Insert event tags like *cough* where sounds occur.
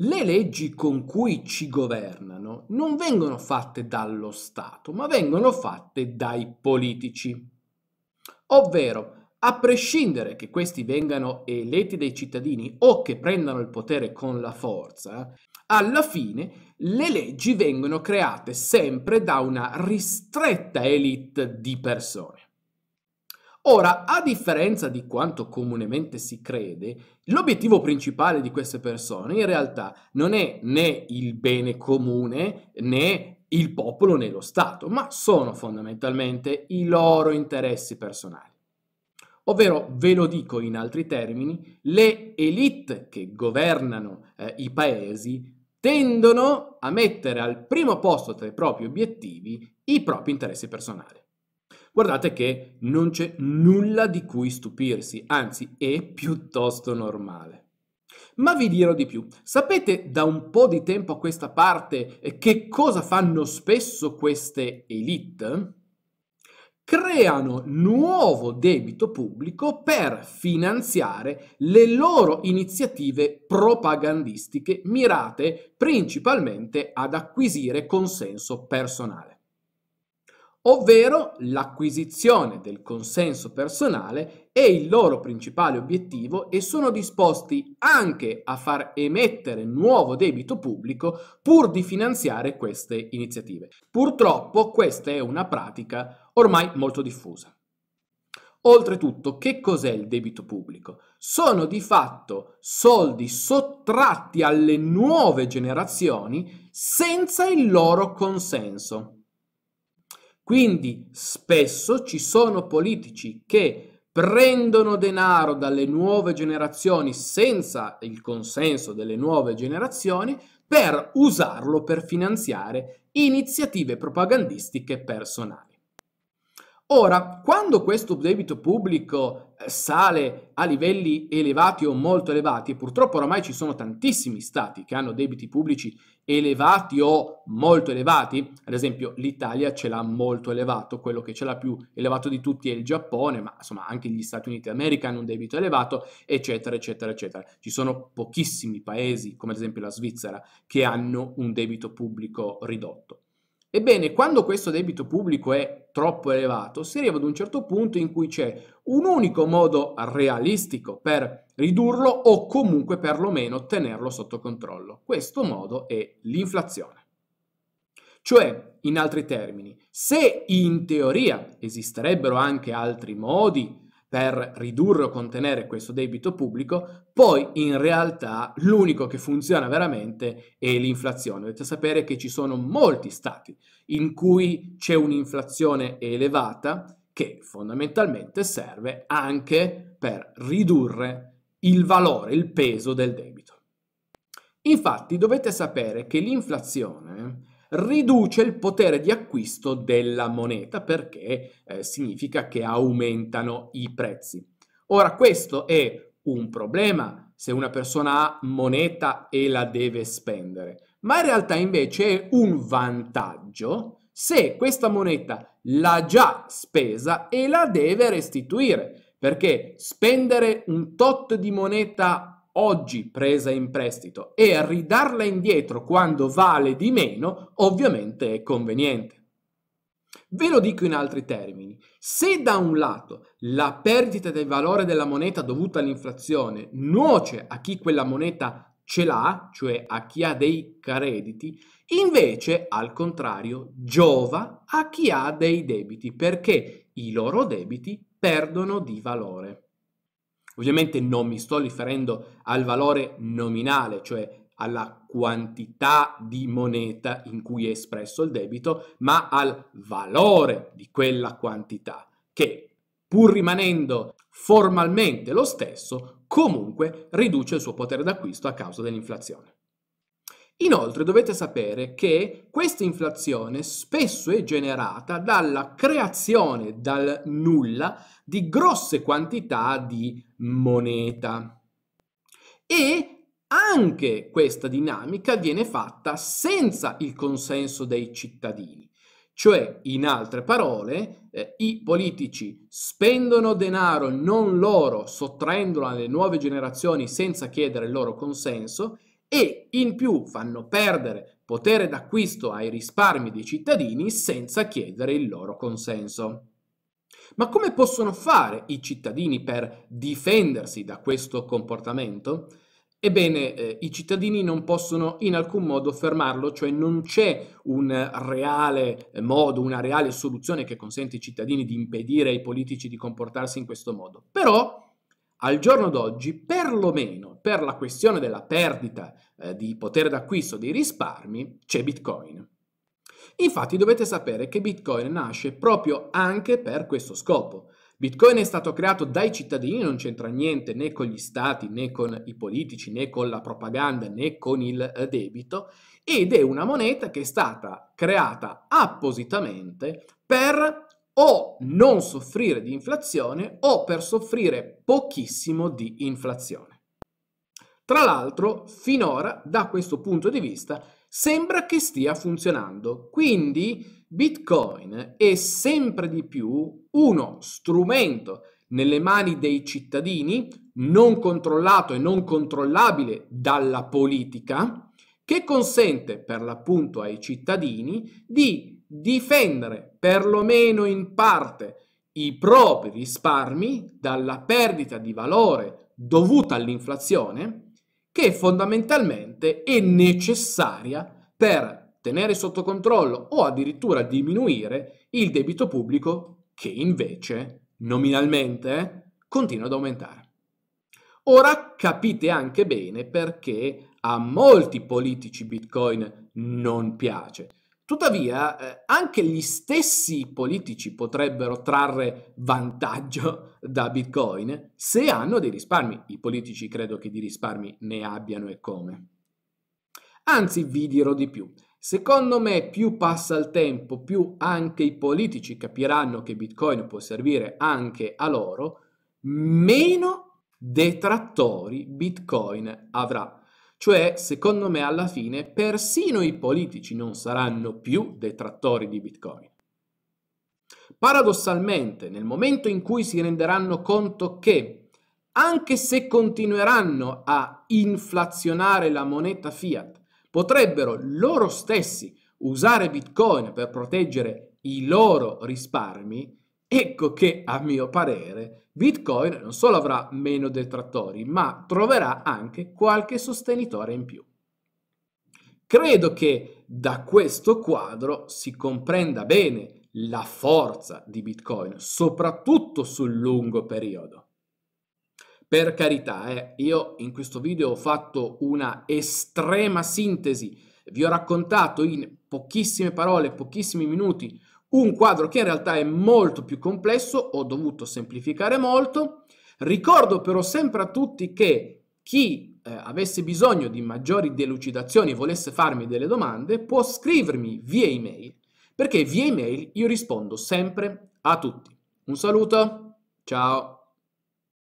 Le leggi con cui ci governano non vengono fatte dallo Stato, ma vengono fatte dai politici. Ovvero, a prescindere che questi vengano eletti dai cittadini o che prendano il potere con la forza, alla fine le leggi vengono create sempre da una ristretta elite di persone. Ora, a differenza di quanto comunemente si crede, l'obiettivo principale di queste persone in realtà non è né il bene comune né il popolo né lo Stato, ma sono fondamentalmente i loro interessi personali. Ovvero, ve lo dico in altri termini, le elite che governano eh, i paesi tendono a mettere al primo posto tra i propri obiettivi i propri interessi personali guardate che non c'è nulla di cui stupirsi, anzi è piuttosto normale. Ma vi dirò di più. Sapete da un po' di tempo a questa parte eh, che cosa fanno spesso queste elite? Creano nuovo debito pubblico per finanziare le loro iniziative propagandistiche mirate principalmente ad acquisire consenso personale ovvero l'acquisizione del consenso personale è il loro principale obiettivo e sono disposti anche a far emettere nuovo debito pubblico pur di finanziare queste iniziative. Purtroppo questa è una pratica ormai molto diffusa. Oltretutto, che cos'è il debito pubblico? Sono di fatto soldi sottratti alle nuove generazioni senza il loro consenso. Quindi spesso ci sono politici che prendono denaro dalle nuove generazioni senza il consenso delle nuove generazioni per usarlo per finanziare iniziative propagandistiche personali. Ora, quando questo debito pubblico eh, sale a livelli elevati o molto elevati, e purtroppo oramai ci sono tantissimi stati che hanno debiti pubblici elevati o molto elevati, ad esempio l'Italia ce l'ha molto elevato, quello che ce l'ha più elevato di tutti è il Giappone, ma insomma anche gli Stati Uniti d'America hanno un debito elevato, eccetera, eccetera, eccetera. Ci sono pochissimi paesi, come ad esempio la Svizzera, che hanno un debito pubblico ridotto. Ebbene, quando questo debito pubblico è troppo elevato, si arriva ad un certo punto in cui c'è un unico modo realistico per ridurlo o comunque perlomeno tenerlo sotto controllo. Questo modo è l'inflazione. Cioè, in altri termini, se in teoria esisterebbero anche altri modi per ridurre o contenere questo debito pubblico, poi in realtà l'unico che funziona veramente è l'inflazione. Dovete sapere che ci sono molti stati in cui c'è un'inflazione elevata che fondamentalmente serve anche per ridurre il valore, il peso del debito. Infatti dovete sapere che l'inflazione riduce il potere di acquisto della moneta perché eh, significa che aumentano i prezzi. Ora questo è un problema se una persona ha moneta e la deve spendere, ma in realtà invece è un vantaggio se questa moneta l'ha già spesa e la deve restituire, perché spendere un tot di moneta oggi presa in prestito e ridarla indietro quando vale di meno, ovviamente è conveniente. Ve lo dico in altri termini, se da un lato la perdita del valore della moneta dovuta all'inflazione nuoce a chi quella moneta ce l'ha, cioè a chi ha dei crediti, invece al contrario giova a chi ha dei debiti perché i loro debiti perdono di valore. Ovviamente non mi sto riferendo al valore nominale, cioè alla quantità di moneta in cui è espresso il debito, ma al valore di quella quantità, che pur rimanendo formalmente lo stesso, comunque riduce il suo potere d'acquisto a causa dell'inflazione. Inoltre dovete sapere che questa inflazione spesso è generata dalla creazione dal nulla di grosse quantità di moneta. E anche questa dinamica viene fatta senza il consenso dei cittadini. Cioè, in altre parole, eh, i politici spendono denaro non loro, sottraendolo alle nuove generazioni senza chiedere il loro consenso, e in più fanno perdere potere d'acquisto ai risparmi dei cittadini senza chiedere il loro consenso. Ma come possono fare i cittadini per difendersi da questo comportamento? Ebbene, eh, i cittadini non possono in alcun modo fermarlo, cioè non c'è un reale modo, una reale soluzione che consente ai cittadini di impedire ai politici di comportarsi in questo modo. Però, al giorno d'oggi, perlomeno per la questione della perdita eh, di potere d'acquisto dei risparmi, c'è Bitcoin. Infatti dovete sapere che Bitcoin nasce proprio anche per questo scopo. Bitcoin è stato creato dai cittadini, non c'entra niente né con gli stati, né con i politici, né con la propaganda, né con il eh, debito, ed è una moneta che è stata creata appositamente per o non soffrire di inflazione o per soffrire pochissimo di inflazione. Tra l'altro, finora, da questo punto di vista, sembra che stia funzionando. Quindi Bitcoin è sempre di più uno strumento nelle mani dei cittadini, non controllato e non controllabile dalla politica, che consente per l'appunto ai cittadini di difendere perlomeno in parte i propri risparmi dalla perdita di valore dovuta all'inflazione che fondamentalmente è necessaria per tenere sotto controllo o addirittura diminuire il debito pubblico che invece nominalmente continua ad aumentare. Ora capite anche bene perché a molti politici Bitcoin non piace. Tuttavia, eh, anche gli stessi politici potrebbero trarre vantaggio *laughs* da Bitcoin se hanno dei risparmi. I politici credo che di risparmi ne abbiano e come. Anzi, vi dirò di più. Secondo me, più passa il tempo, più anche i politici capiranno che Bitcoin può servire anche a loro, meno detrattori Bitcoin avrà. Cioè, secondo me, alla fine, persino i politici non saranno più detrattori di Bitcoin. Paradossalmente, nel momento in cui si renderanno conto che, anche se continueranno a inflazionare la moneta fiat, potrebbero loro stessi usare Bitcoin per proteggere i loro risparmi, ecco che, a mio parere, Bitcoin non solo avrà meno detrattori, ma troverà anche qualche sostenitore in più. Credo che da questo quadro si comprenda bene la forza di Bitcoin, soprattutto sul lungo periodo. Per carità, eh, io in questo video ho fatto una estrema sintesi, vi ho raccontato in pochissime parole, pochissimi minuti, un quadro che in realtà è molto più complesso, ho dovuto semplificare molto. Ricordo però sempre a tutti che chi eh, avesse bisogno di maggiori delucidazioni e volesse farmi delle domande può scrivermi via email, perché via email io rispondo sempre a tutti. Un saluto, ciao!